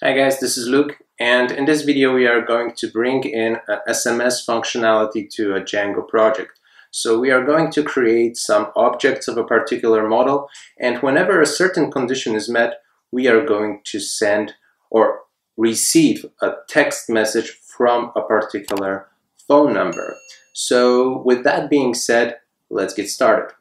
Hi guys, this is Luke and in this video we are going to bring in SMS functionality to a Django project. So we are going to create some objects of a particular model and whenever a certain condition is met we are going to send or receive a text message from a particular phone number. So with that being said, let's get started.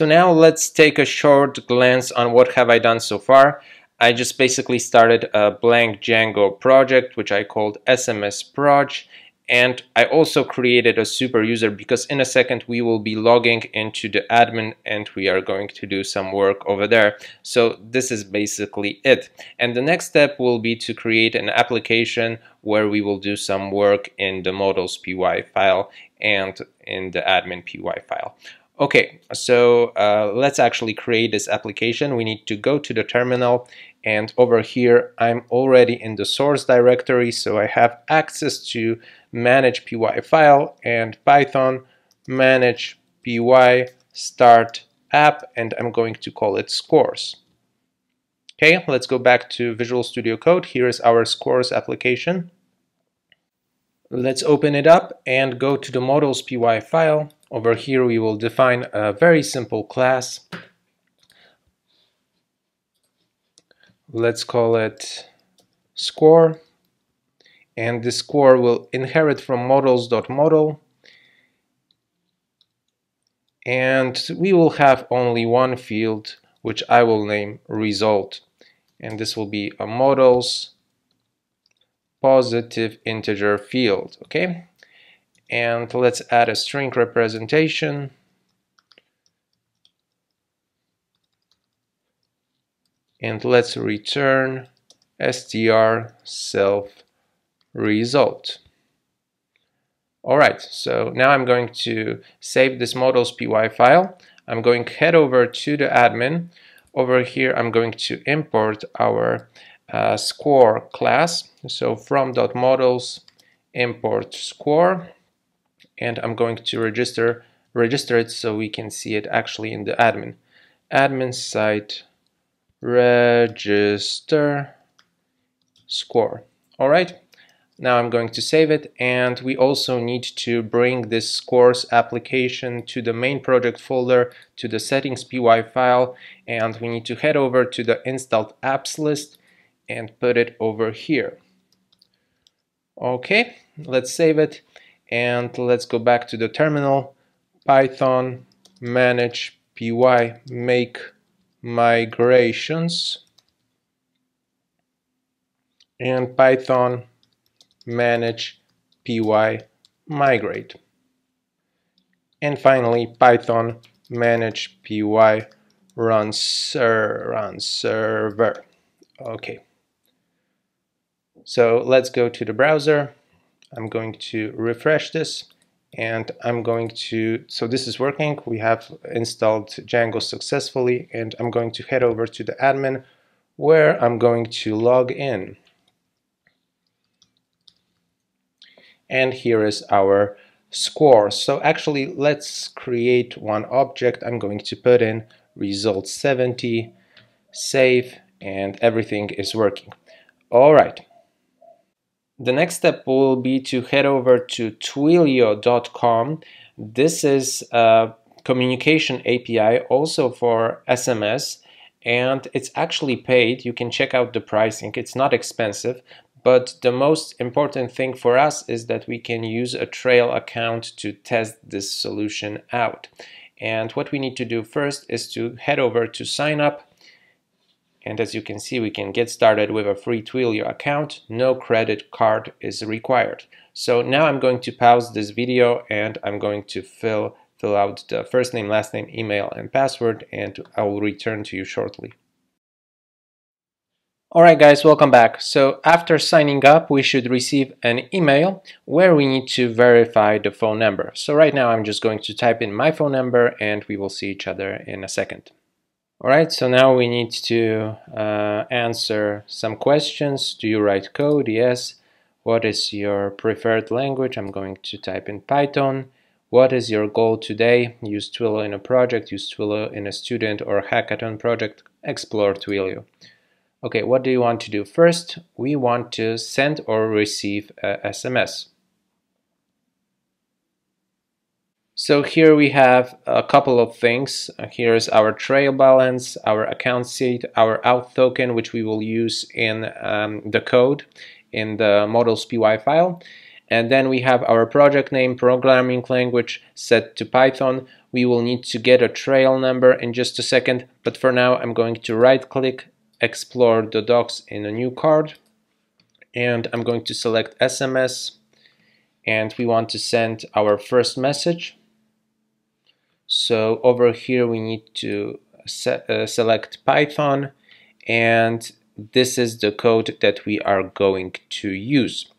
So now let's take a short glance on what have I done so far. I just basically started a blank Django project which I called SMS Proj and I also created a super user because in a second we will be logging into the admin and we are going to do some work over there. So this is basically it. And the next step will be to create an application where we will do some work in the models py file and in the admin py file. Okay, so uh, let's actually create this application. We need to go to the terminal and over here I'm already in the source directory so I have access to manage py file and python manage py start app and I'm going to call it scores. Okay, let's go back to Visual Studio Code. Here is our scores application. Let's open it up and go to the models py file over here we will define a very simple class. Let's call it score. And the score will inherit from models.model. And we will have only one field, which I will name result. And this will be a models positive integer field, okay? And let's add a string representation and let's return str self result. Alright, so now I'm going to save this models py file. I'm going to head over to the admin. Over here I'm going to import our uh, score class. So from .models import score and I'm going to register register it so we can see it actually in the admin. Admin site register score. Alright now I'm going to save it and we also need to bring this scores application to the main project folder to the settings py file and we need to head over to the installed apps list and put it over here. Okay let's save it and let's go back to the terminal. Python manage py make migrations. And python manage py migrate. And finally python manage py run, ser run server. Okay. So let's go to the browser I'm going to refresh this and I'm going to, so this is working, we have installed Django successfully and I'm going to head over to the admin where I'm going to log in. And here is our score. So actually let's create one object. I'm going to put in result 70, save, and everything is working. All right. The next step will be to head over to twilio.com. This is a communication API also for SMS and it's actually paid. You can check out the pricing. It's not expensive, but the most important thing for us is that we can use a trail account to test this solution out. And what we need to do first is to head over to sign up and as you can see, we can get started with a free Twilio account. No credit card is required. So now I'm going to pause this video and I'm going to fill, fill out the first name, last name, email, and password, and I will return to you shortly. Alright guys, welcome back. So after signing up, we should receive an email where we need to verify the phone number. So right now I'm just going to type in my phone number and we will see each other in a second. Alright, so now we need to uh, answer some questions. Do you write code? Yes. What is your preferred language? I'm going to type in Python. What is your goal today? Use Twilio in a project, use Twilio in a student or hackathon project, explore Twilio. Okay, what do you want to do? First, we want to send or receive a SMS. So here we have a couple of things. Here's our trail balance, our account SID, our auth token, which we will use in um, the code in the models py file. And then we have our project name, programming language set to Python. We will need to get a trail number in just a second, but for now I'm going to right click, explore the docs in a new card, and I'm going to select SMS, and we want to send our first message. So over here we need to set, uh, select Python and this is the code that we are going to use.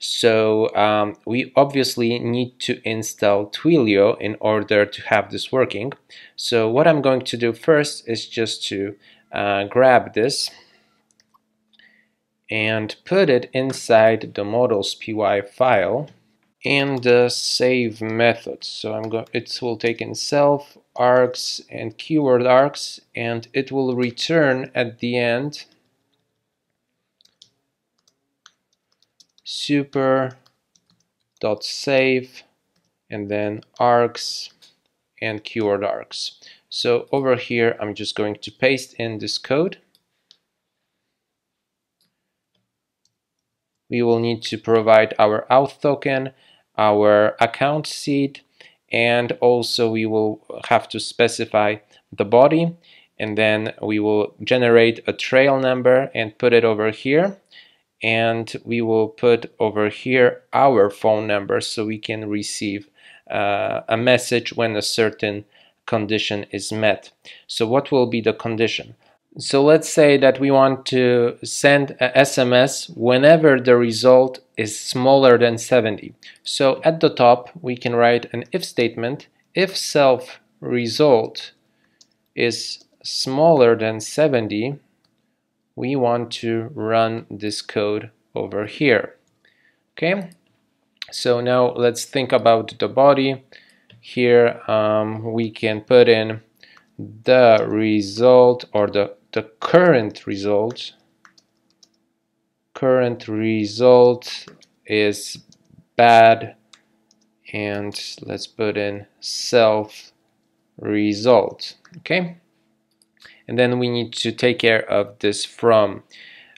So um, we obviously need to install Twilio in order to have this working. So what I'm going to do first is just to uh, grab this and put it inside the models py file in the uh, save method. So I'm going it will take in self args and keyword args and it will return at the end super dot save and then args and keyword args. So over here I'm just going to paste in this code. We will need to provide our auth token our account SID and also we will have to specify the body and then we will generate a trail number and put it over here and we will put over here our phone number so we can receive uh, a message when a certain condition is met. So what will be the condition? So let's say that we want to send a SMS whenever the result is smaller than 70. So at the top we can write an if statement. If self result is smaller than 70 we want to run this code over here. Okay? So now let's think about the body. Here um, we can put in the result or the the current result current result is bad and let's put in self result okay? And then we need to take care of this from.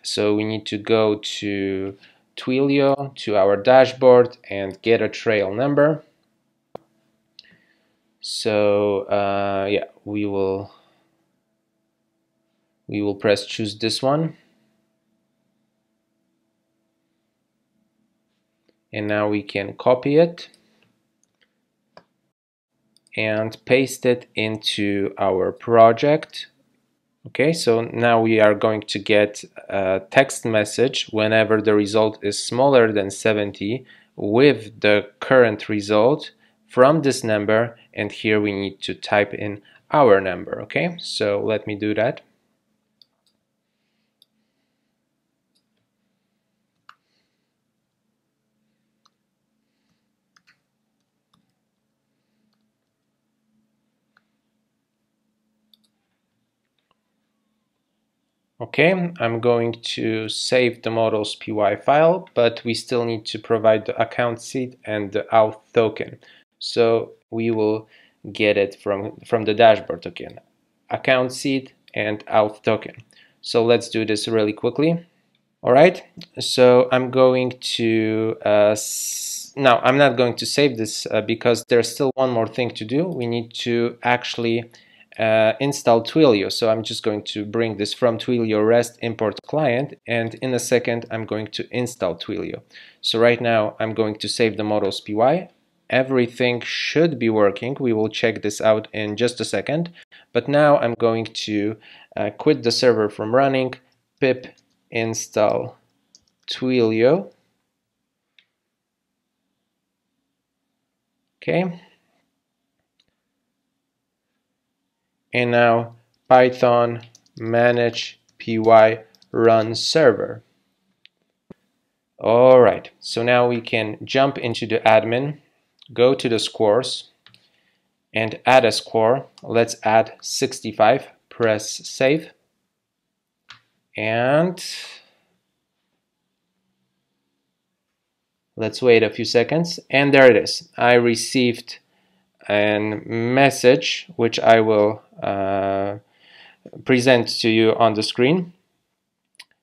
So we need to go to Twilio to our dashboard and get a trail number. So uh, yeah we will we will press choose this one. And now we can copy it and paste it into our project. Okay so now we are going to get a text message whenever the result is smaller than 70 with the current result from this number. And here we need to type in our number. Okay so let me do that Okay, I'm going to save the models py file, but we still need to provide the account SID and the auth token. So we will get it from, from the dashboard token, account SID and auth token. So let's do this really quickly. All right, so I'm going to, uh, now I'm not going to save this uh, because there's still one more thing to do. We need to actually uh, install Twilio. So I'm just going to bring this from Twilio REST import client and in a second I'm going to install Twilio. So right now I'm going to save the models py. Everything should be working. We will check this out in just a second. But now I'm going to uh, quit the server from running, pip install Twilio. Okay. And now python manage py run server alright so now we can jump into the admin go to the scores and add a score. Let's add 65, press save. And let's wait a few seconds. And there it is. I received a message which I will uh, present to you on the screen.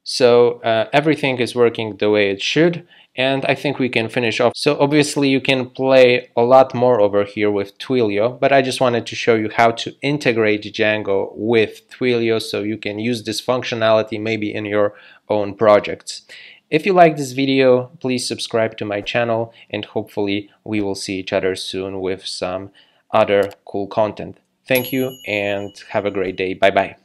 So uh, everything is working the way it should and I think we can finish off. So obviously you can play a lot more over here with Twilio, but I just wanted to show you how to integrate Django with Twilio so you can use this functionality maybe in your own projects. If you like this video, please subscribe to my channel and hopefully we will see each other soon with some other cool content. Thank you and have a great day. Bye bye.